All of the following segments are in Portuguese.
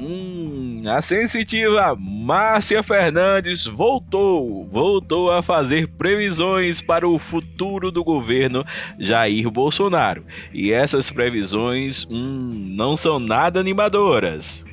Hum, a sensitiva Márcia Fernandes voltou, voltou a fazer previsões para o futuro do governo Jair Bolsonaro. E essas previsões hum, não são nada animadoras.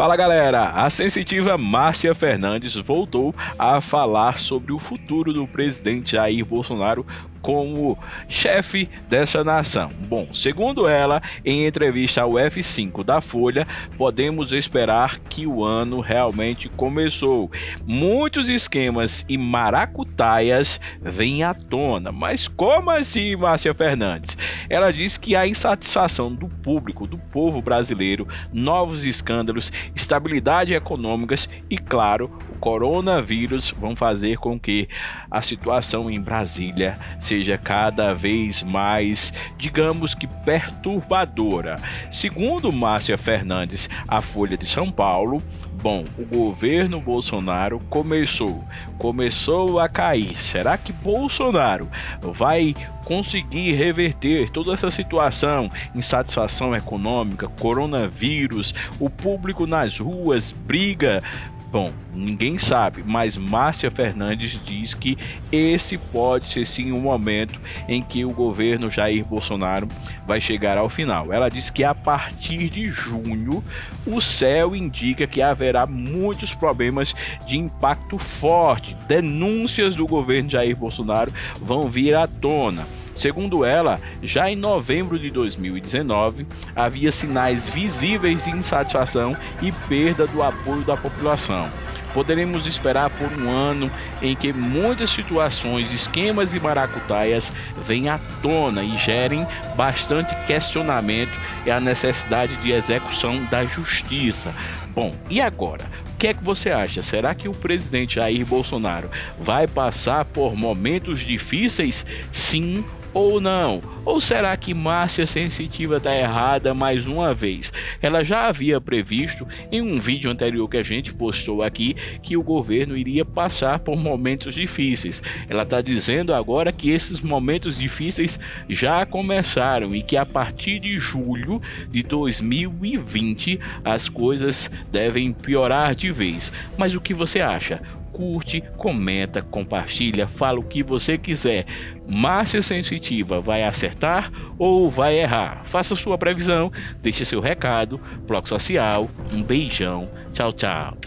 Fala galera, a sensitiva Márcia Fernandes voltou a falar sobre o futuro do presidente Jair Bolsonaro como chefe dessa nação. Bom, segundo ela, em entrevista ao F5 da Folha, podemos esperar que o ano realmente começou. Muitos esquemas e maracutaias vêm à tona. Mas como assim, Márcia Fernandes? Ela diz que a insatisfação do público, do povo brasileiro, novos escândalos, estabilidade econômicas e, claro, coronavírus vão fazer com que a situação em Brasília seja cada vez mais, digamos que perturbadora. Segundo Márcia Fernandes, a Folha de São Paulo, bom, o governo Bolsonaro começou, começou a cair. Será que Bolsonaro vai conseguir reverter toda essa situação, insatisfação econômica, coronavírus, o público nas ruas, briga Bom, ninguém sabe, mas Márcia Fernandes diz que esse pode ser sim um momento em que o governo Jair Bolsonaro vai chegar ao final. Ela diz que a partir de junho o céu indica que haverá muitos problemas de impacto forte. Denúncias do governo Jair Bolsonaro vão vir à tona. Segundo ela, já em novembro de 2019, havia sinais visíveis de insatisfação e perda do apoio da população. Poderemos esperar por um ano em que muitas situações, esquemas e maracutaias venham à tona e gerem bastante questionamento e a necessidade de execução da justiça. Bom, e agora? O que é que você acha? Será que o presidente Jair Bolsonaro vai passar por momentos difíceis? Sim ou não? Ou será que Márcia Sensitiva está errada mais uma vez? Ela já havia previsto em um vídeo anterior que a gente postou aqui que o governo iria passar por momentos difíceis. Ela está dizendo agora que esses momentos difíceis já começaram e que a partir de julho de 2020 as coisas devem piorar de vez. Mas o que você acha? Curte, comenta, compartilha, fala o que você quiser. Márcia Sensitiva vai acertar ou vai errar? Faça sua previsão, deixe seu recado, bloco social, um beijão, tchau, tchau.